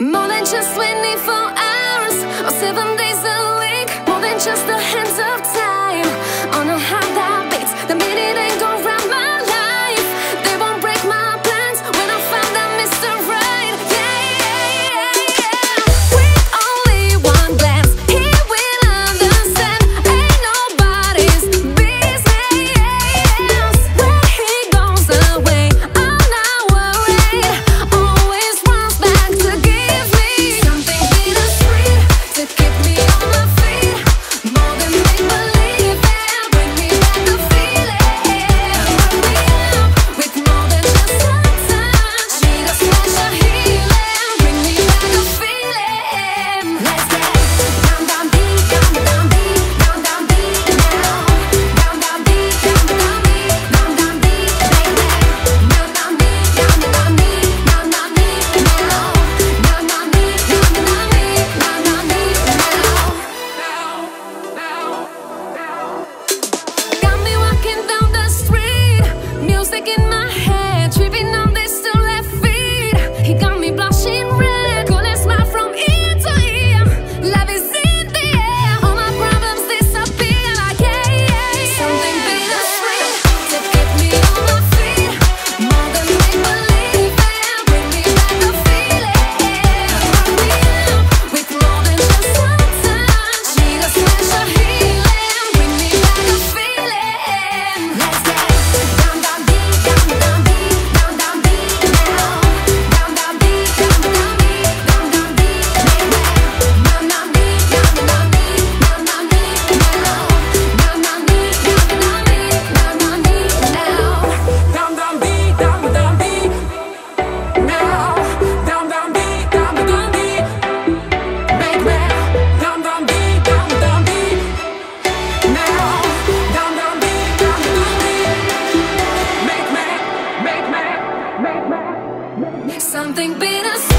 More than just 24 hours Something bittersweet